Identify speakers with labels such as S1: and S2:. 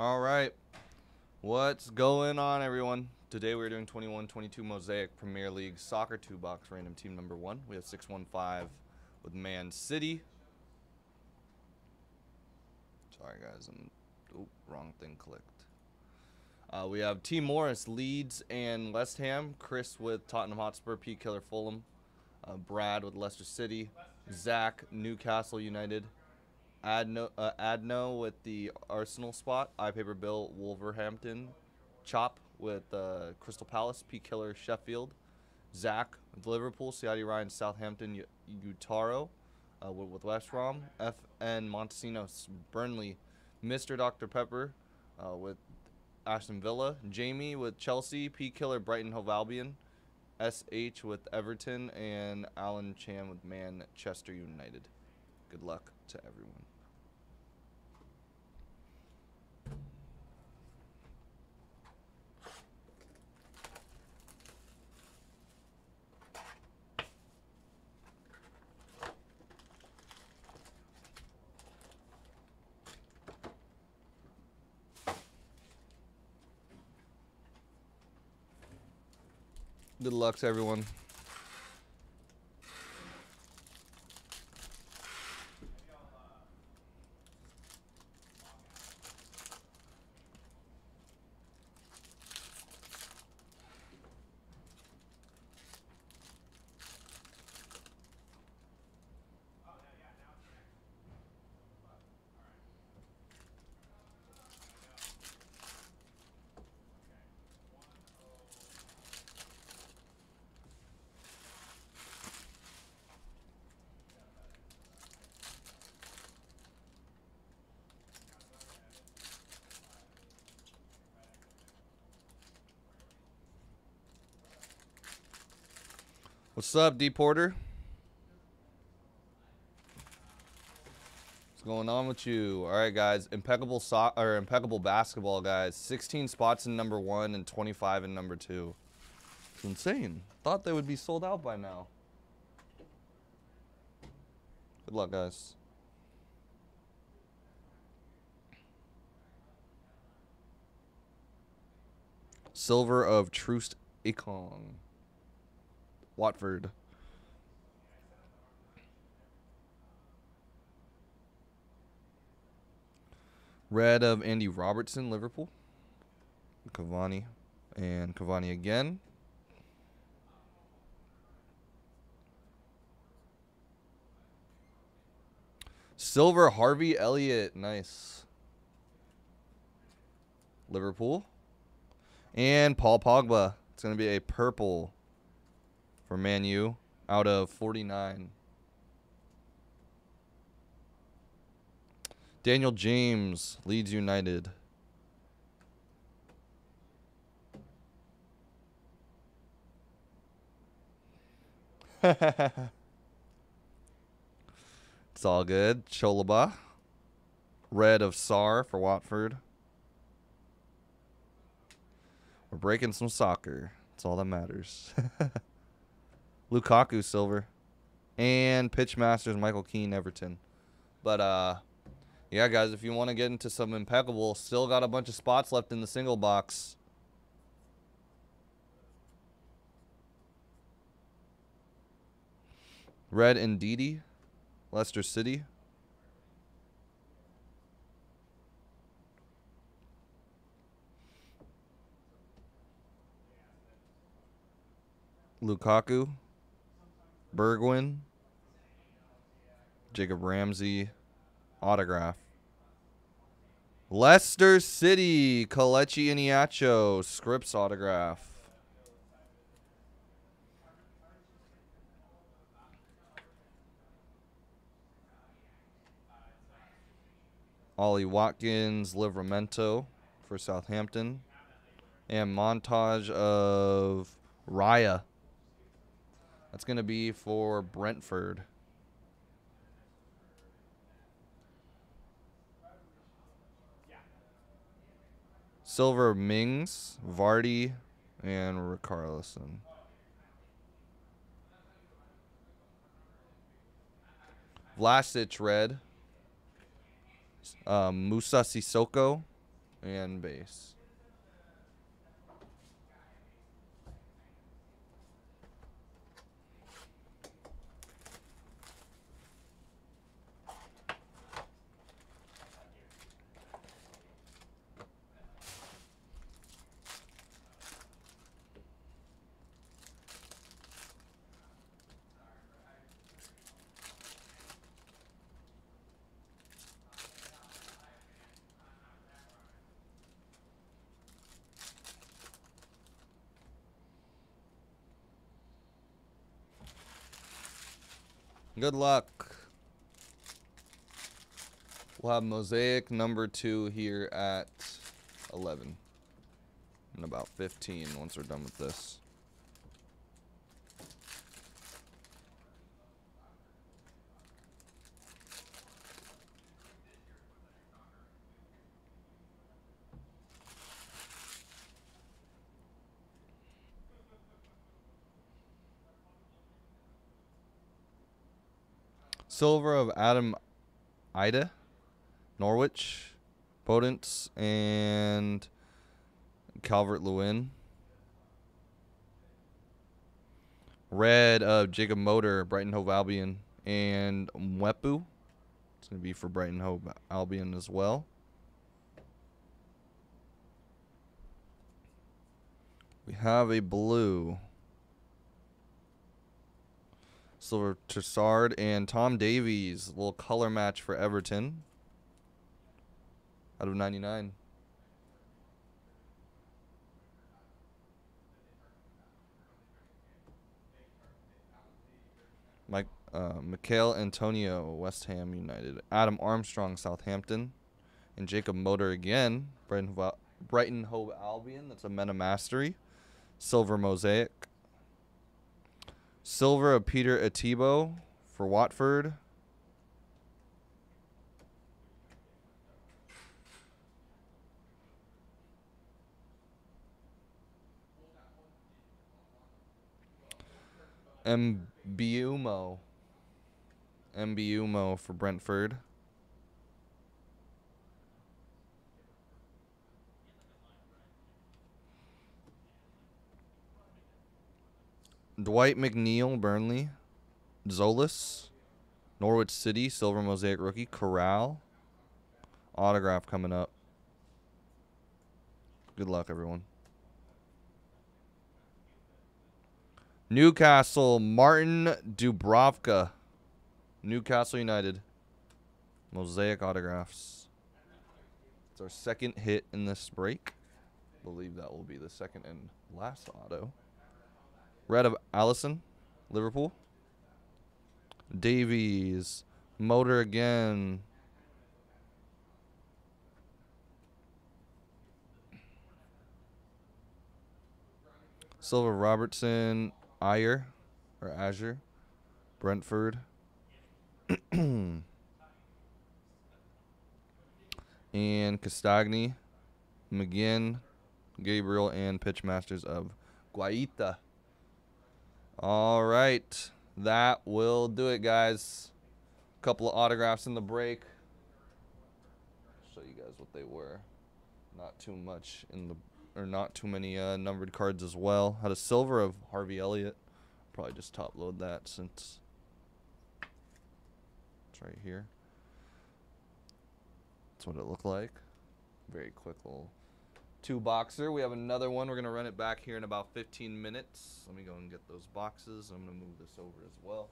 S1: All right. What's going on, everyone? Today we're doing 21-22 Mosaic Premier League Soccer 2-box random team number one. We have 615 with Man City. Sorry, guys. I'm oh, wrong thing clicked. Uh, we have T. Morris, Leeds, and West Ham. Chris with Tottenham Hotspur. Pete Killer, Fulham. Uh, Brad with Leicester City. Zach, Newcastle United. Adno, uh, Adno with the Arsenal spot. iPaper Bill, Wolverhampton. Chop with uh, Crystal Palace. P Killer Sheffield. Zach with Liverpool. Ciati Ryan, Southampton. Utaro uh, with, with West Brom. FN Montesinos, Burnley. Mr. Dr. Pepper uh, with Aston Villa. Jamie with Chelsea. P Killer Brighton Hove Albion. SH with Everton. And Alan Chan with Manchester United. Good luck to everyone. Good luck to everyone. What's up, D Porter? What's going on with you? All right, guys. Impeccable so or impeccable basketball, guys. 16 spots in number one and 25 in number two. It's insane. Thought they would be sold out by now. Good luck, guys. Silver of Troost Ekong. Watford. Red of Andy Robertson, Liverpool. Cavani. And Cavani again. Silver Harvey Elliott. Nice. Liverpool. And Paul Pogba. It's going to be a purple for Man U out of 49. Daniel James, Leeds United. it's all good. Chalobah. Red of Sarr for Watford. We're breaking some soccer. That's all that matters. Lukaku silver, and pitch masters Michael Keane Everton. But uh, yeah, guys, if you want to get into some impeccable, still got a bunch of spots left in the single box. Red Ndidi, Leicester City. Lukaku. Bergwijn, Jacob Ramsey, autograph. Leicester City, Kelechi Iheanacho, Scripps autograph. Ollie Watkins, Livramento for Southampton. And montage of Raya that's going to be for Brentford. Silver Mings, Vardy, and Richarlison. Vlasic red. Um, Moussa Sissoko And base. Good luck. We'll have Mosaic number two here at 11. In about 15 once we're done with this. Silver of Adam Idah, Norwich, Potence, and Calvert Lewin. Red of Jakub Moder, Brighton Hove Albion, and Mwepu. It's going to be for Brighton Hove Albion as well. We have a blue. Silver Trossard and Tom Davies. Little color match for Everton. Out of 99. Mike, uh, Michael Antonio, West Ham United. Adam Armstrong, Southampton. And Jakub Moder again, Brighton, Brighton Hove Albion. That's a Meta Mastery. Silver Mosaic. Silver of Peter Etebo for Watford. Mbeumo. Mbeumo for Brentford. Dwight McNeil, Burnley. Tzolis, Norwich City, Silver Mosaic rookie. Corral, autograph coming up. Good luck, everyone. Newcastle, Martin Dubravka. Newcastle United. Mosaic autographs. It's our second hit in this break. I believe that will be the second and last auto. Red of Alisson, Liverpool. Davies, Moder again. Silver Robertson, Ajer, or Azure, Brentford. and Castagne, McGinn, Gabriel, and Pitchmasters of Guaita. All right. That will do it, guys. A couple of autographs in the break. Show you guys what they were. Not too much in the, or not too many uh, numbered cards as well. Had a silver of Harvey Elliott. Probably just top load that since it's right here. That's what it looked like. Very quick little two boxer. We have another one. We're going to run it back here in about 15 minutes. Let me go and get those boxes. I'm going to move this over as well.